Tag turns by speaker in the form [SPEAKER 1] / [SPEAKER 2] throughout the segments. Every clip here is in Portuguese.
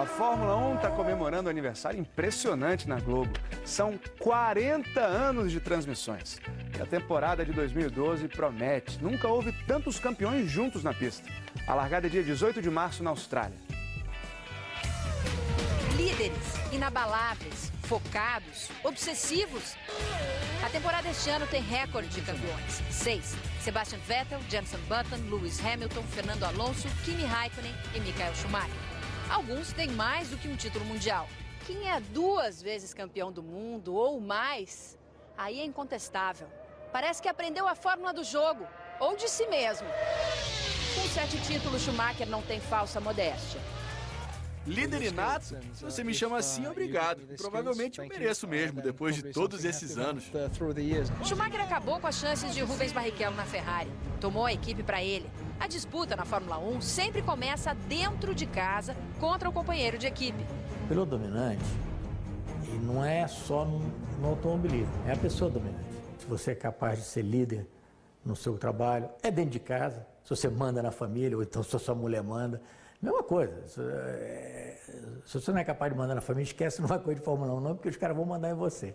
[SPEAKER 1] A Fórmula 1 está comemorando um aniversário impressionante na Globo. São 40 anos de transmissões. E a temporada de 2012 promete. Nunca houve tantos campeões juntos na pista. A largada é dia 18 de março na Austrália.
[SPEAKER 2] Líderes, inabaláveis, focados, obsessivos. A temporada este ano tem recorde de campeões. Seis. Sebastian Vettel, Jenson Button, Lewis Hamilton, Fernando Alonso, Kimi Raikkonen e Michael Schumacher. Alguns têm mais do que um título mundial. Quem é duas vezes campeão do mundo ou mais, aí é incontestável. Parece que aprendeu a fórmula do jogo, ou de si mesmo. Com sete títulos, Schumacher não tem falsa modéstia.
[SPEAKER 3] Líder inato? Se você me chama assim, obrigado. Provavelmente eu mereço mesmo, depois de todos esses anos.
[SPEAKER 2] Schumacher acabou com as chances de Rubens Barrichello na Ferrari. Tomou a equipe para ele. A disputa na Fórmula 1 sempre começa dentro de casa contra o companheiro de equipe.
[SPEAKER 4] Piloto dominante, e não é só no, no automobilismo, é a pessoa dominante. Se você é capaz de ser líder no seu trabalho, é dentro de casa, se você manda na família, ou então se a sua mulher manda, Mesma coisa. É, se você não é capaz de mandar na família, esquece numa coisa de Fórmula 1, não, porque os caras vão mandar em você.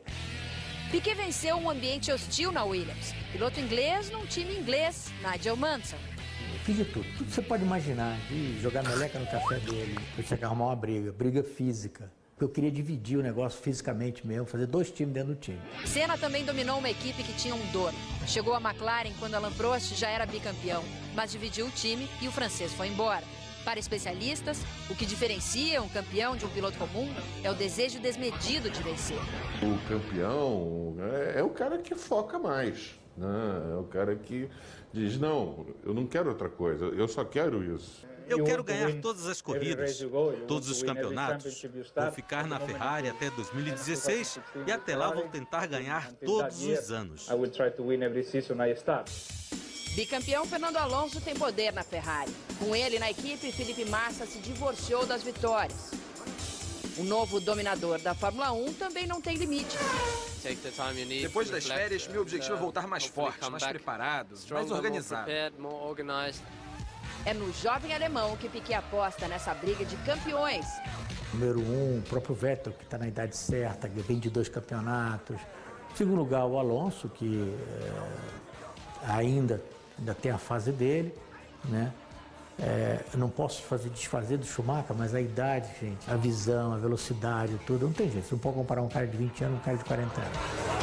[SPEAKER 2] Piquet venceu um ambiente hostil na Williams. Piloto inglês num time inglês, Nigel Mansell.
[SPEAKER 4] Eu fiz de tudo. Tudo que você pode imaginar. De jogar meleca no café dele, você arrumar uma briga, briga física. Eu queria dividir o negócio fisicamente mesmo, fazer dois times dentro do time.
[SPEAKER 2] Senna também dominou uma equipe que tinha um dono. Chegou a McLaren quando Alain Prost já era bicampeão, mas dividiu o time e o francês foi embora. Para especialistas, o que diferencia um campeão de um piloto comum é o desejo desmedido de vencer.
[SPEAKER 5] O campeão é, é o cara que foca mais. Né? É o cara que diz: não, eu não quero outra coisa, eu só quero isso.
[SPEAKER 6] Eu quero ganhar todas as corridas, todos os campeonatos. Vou ficar na Ferrari até 2016 e até lá vou tentar ganhar todos os anos.
[SPEAKER 2] Bicampeão Fernando Alonso tem poder na Ferrari. Com ele na equipe, Felipe Massa se divorciou das vitórias. O novo dominador da Fórmula 1 também não tem limite.
[SPEAKER 7] Depois das férias, meu objetivo é voltar mais forte, mais preparado, mais organizado.
[SPEAKER 2] É no jovem alemão que Piquet aposta nessa briga de campeões.
[SPEAKER 4] Número um, o próprio Vettel, que está na idade certa, que vem de dois campeonatos. Em segundo lugar, o Alonso, que é, ainda ainda tem a fase dele, né? É, não posso fazer desfazer do Schumacher, mas a idade, gente, a visão, a velocidade, tudo, não tem jeito. Você não pode comparar um cara de 20 anos com um cara de 40 anos.